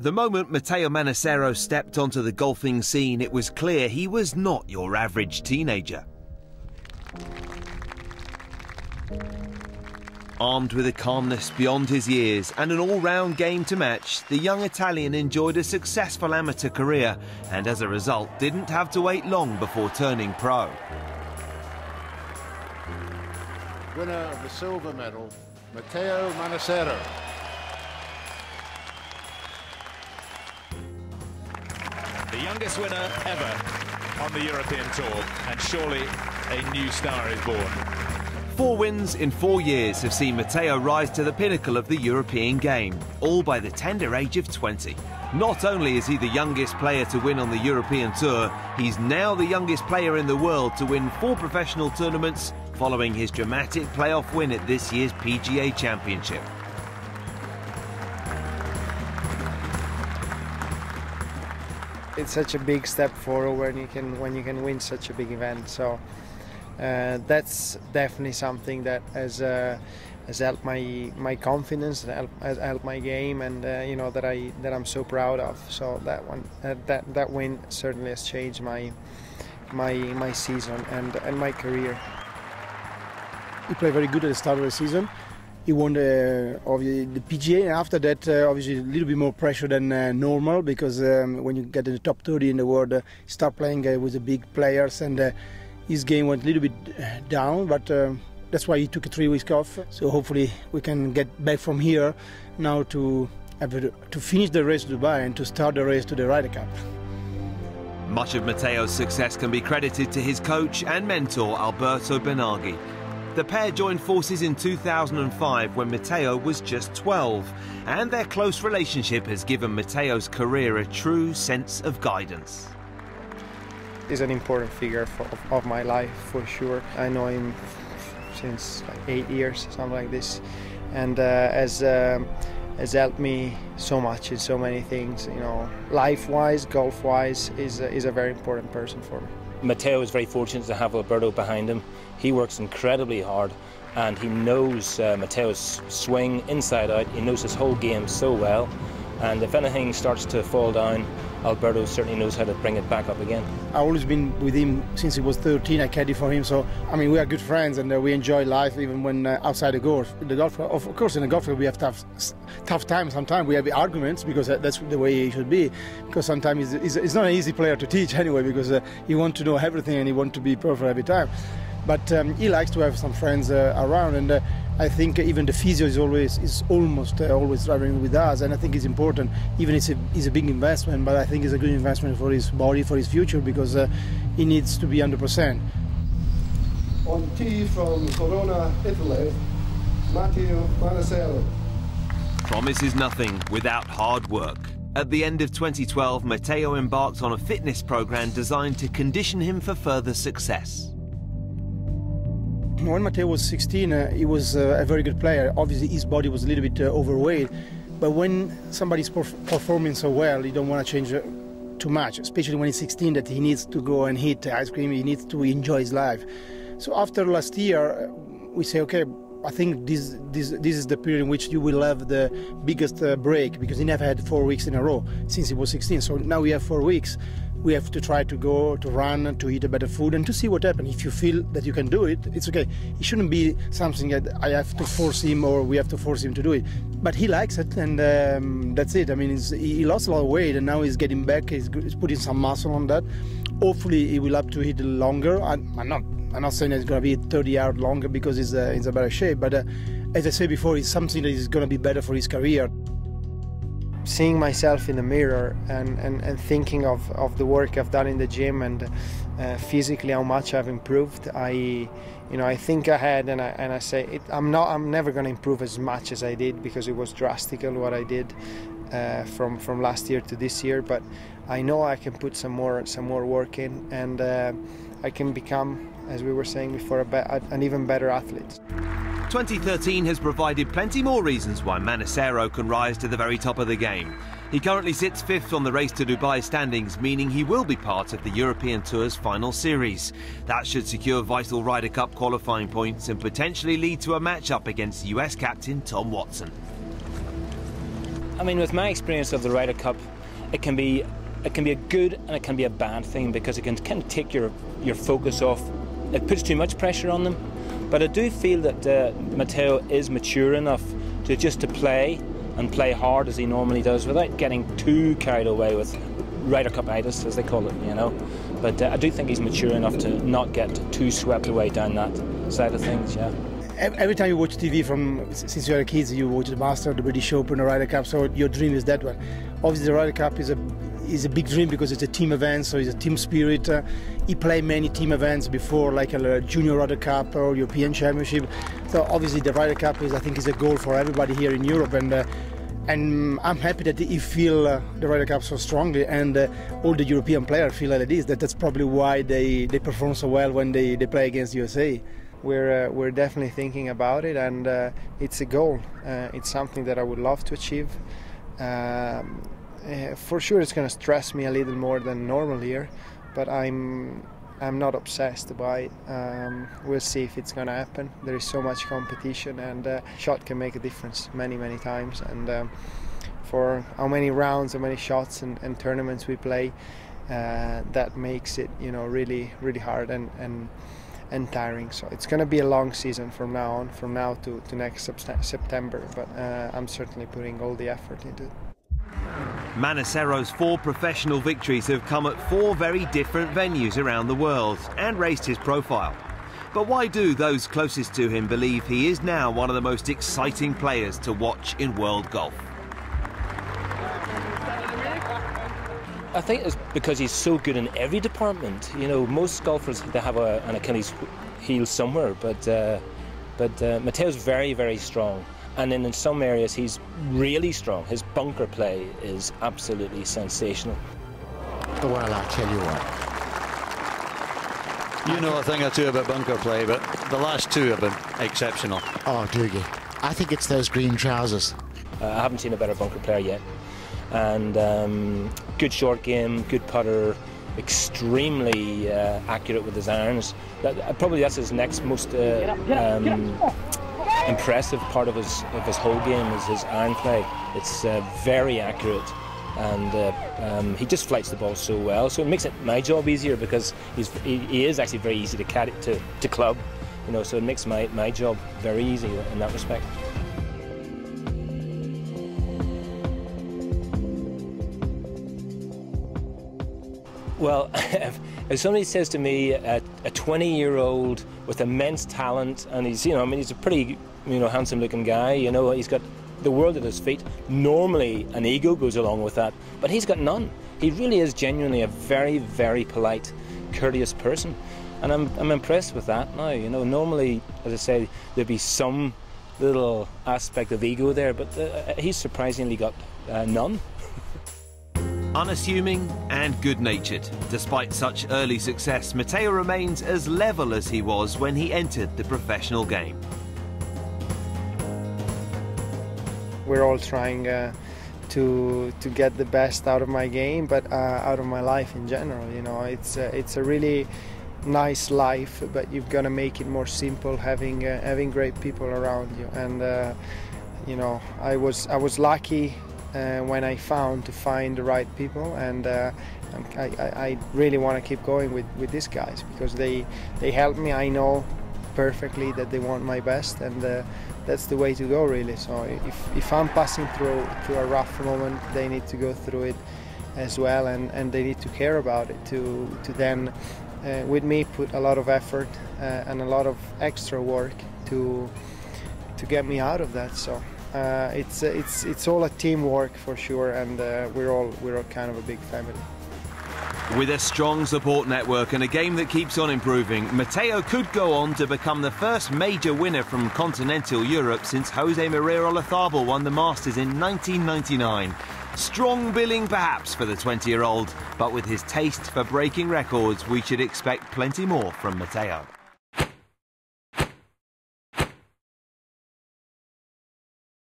The moment Matteo Manassero stepped onto the golfing scene, it was clear he was not your average teenager. Armed with a calmness beyond his years and an all-round game to match, the young Italian enjoyed a successful amateur career and as a result didn't have to wait long before turning pro. Winner of the silver medal, Matteo Manassero. The youngest winner ever on the European Tour, and surely a new star is born. Four wins in four years have seen Matteo rise to the pinnacle of the European game, all by the tender age of 20. Not only is he the youngest player to win on the European Tour, he's now the youngest player in the world to win four professional tournaments following his dramatic playoff win at this year's PGA Championship. It's such a big step forward when you can when you can win such a big event. So uh, that's definitely something that has uh, has helped my my confidence, has helped my game, and uh, you know that I that I'm so proud of. So that one uh, that that win certainly has changed my my my season and and my career. He played very good at the start of the season. He won the, the PGA, and after that, uh, obviously, a little bit more pressure than uh, normal because um, when you get in the top 30 in the world, uh, start playing uh, with the big players, and uh, his game went a little bit uh, down. But that's why he took a three weeks off. So hopefully, we can get back from here now to to finish the race to Dubai and to start the race to the Ryder Cup. Much of Matteo's success can be credited to his coach and mentor Alberto Binaghi. The pair joined forces in 2005 when Matteo was just 12, and their close relationship has given Matteo's career a true sense of guidance. He's an important figure for, of, my life for sure. I know him since like eight years, something like this, and uh, as um, has helped me so much in so many things. You know, life-wise, golf-wise, is a, is a very important person for me. Matteo is very fortunate to have Alberto behind him. He works incredibly hard and he knows uh, Matteo's swing inside out. He knows his whole game so well. And if anything starts to fall down, Alberto certainly knows how to bring it back up again. I've always been with him since he was 13. I caddy for him, so I mean we are good friends and uh, we enjoy life even when uh, outside the golf. The golf, of course, in the golf we have tough, tough times. Sometimes we have arguments because that's the way he should be. Because sometimes he's, he's, not an easy player to teach anyway because uh, he wants to know everything and he wants to be perfect every time. But um, he likes to have some friends uh, around and uh, I think even the physio is always is almost uh, always driving with us, and I think it's important. Even it's a it's a big investment, but I think it's a good investment for his body for his future because uh, he needs to be 100%. On tee from Verona, Italy, Matteo Manassero. Promises nothing without hard work. At the end of 2012, Matteo embarked on a fitness program designed to condition him for further success. When Matteo was 16, uh, he was uh, a very good player. Obviously, his body was a little bit uh, overweight. But when somebody's perf performing so well, you don't want to change uh, too much, especially when he's 16 that he needs to go and hit ice cream, he needs to enjoy his life. So after last year, uh, we say, okay, I think this, this, this is the period in which you will have the biggest uh, break because he never had four weeks in a row since he was 16. So now we have four weeks. We have to try to go to run to eat a better food and to see what happens if you feel that you can do it it's okay. It shouldn't be something that i have to force him or we have to force him to do it. But he likes it and um, that's it. I mean he lost a lot of weight and now he's getting back. He's, he's putting some muscle on that. Hopefully he will have to hit longer. I'm, I'm not i'm not saying it's going to be 30 yards longer because he's, uh, in better shape but uh, as i said before it's something that is going to be better for his career seeing myself in the mirror and, and, and thinking of, of the work I've done in the gym and uh, physically how much I've improved, I you know I think ahead and I, and I say it, I'm not I'm never going to improve as much as I did because it was drastical what I did uh, from from last year to this year. But I know I can put some more some more work in and uh, I can become, as we were saying before, a, an even better athlete. 2013 has provided plenty more reasons why Manassero can rise to the very top of the game. He currently sits fifth on the race to Dubai standings, meaning he will be part of the European Tour's final series. That should secure vital Ryder Cup qualifying points and potentially lead to a match-up against US captain Tom Watson. I mean, with my experience of the Ryder Cup, it can be it can be a good and it can be a bad thing because it can kind of take your your focus off. It puts too much pressure on them. But I do feel that uh, Matteo is mature enough to just to play and play hard as he normally does without getting too carried away with Ryder Cup itis, as they call it, you know. But uh, I do think he's mature enough to not get too swept away down that side of things, yeah. Every time you watch TV from since you were kids, you watch the Master, the British Open, the Ryder Cup. So your dream is that one. Obviously, the Ryder Cup is a is a big dream because it's a team event, so it's a team spirit. Uh, he played many team events before, like a Junior Ryder Cup or European Championship. So obviously the Ryder Cup is, I think, is a goal for everybody here in Europe, and uh, and I'm happy that he feel uh, the Ryder Cup so strongly, and uh, all the European players feel like it is. That that's probably why they, they perform so well when they, they play against USA. We're uh, we're definitely thinking about it, and uh, it's a goal. it's something that I would love to achieve. Um, uh, for sure it's going to stress me a little more than normal here, but I'm I'm not obsessed by it. Um, we'll see if it's going to happen. There is so much competition, and uh, shot can make a difference many many times. And um, for how many rounds, how many shots and, and tournaments we play, uh, that makes it you know really really hard and and and tiring. So it's going to be a long season from now on, from now to, to next September. But uh, I'm certainly putting all the effort into it. Manassero's four professional victories have come at four very different venues around the world and raised his profile. But why do those closest to him believe he is now one of the most exciting players to watch in world golf? I think it's because he's so good in every department. You know, most golfers they have a, an Achilles heel somewhere, but uh, but uh, Matteo's very very strong and then in some areas he's really strong. His bunker play is absolutely sensational. Well, I'll tell you what. You know a thing or two about bunker play, but the last two have been exceptional. Oh, do you? I think it's those green trousers. Uh, I haven't seen a better bunker player yet. And um, good short game, good putter, extremely uh, accurate with his irons. That, uh, probably that's his next most uh, um, impressive part of his of his whole game is his iron play. It's uh, very accurate, and uh, um, he just flights the ball so well. So it makes it my job easier because he's he, he is actually very easy to carry to, to club, you know. So it makes my my job very easy in that respect. Well, if somebody says to me, a 20 year old with immense talent, and he's, you know, I mean, he's a pretty, you know, handsome looking guy, you know, he's got the world at his feet. Normally, an ego goes along with that, but he's got none. He really is genuinely a very, very polite, courteous person. And I'm, I'm impressed with that now. You know, normally, as I say, there'd be some little aspect of ego there, but uh, he's surprisingly got uh, none unassuming and good-natured. Despite such early success, Matteo remains as level as he was when he entered the professional game. We're all trying uh, to to get the best out of my game, but uh, out of my life in general. You know, it's uh, it's a really nice life, but you've got to make it more simple, having uh, having great people around you. And uh, you know, I was I was lucky when I found to find the right people and uh, I, I, really want to keep going with, with these guys because they they help me. I know perfectly that they want my best and uh, that's the way to go really. So if, if I'm passing through through a rough moment they need to go through it as well and, and they need to care about it to to then uh, with me put a lot of effort uh, and a lot of extra work to to get me out of that so uh, it's uh, it's it's all a teamwork for sure, and uh, we're all we're all kind of a big family. With a strong support network and a game that keeps on improving, Matteo could go on to become the first major winner from continental Europe since Jose Maria Olazabal won the Masters in 1999. Strong billing perhaps for the 20-year-old, but with his taste for breaking records, we should expect plenty more from Matteo.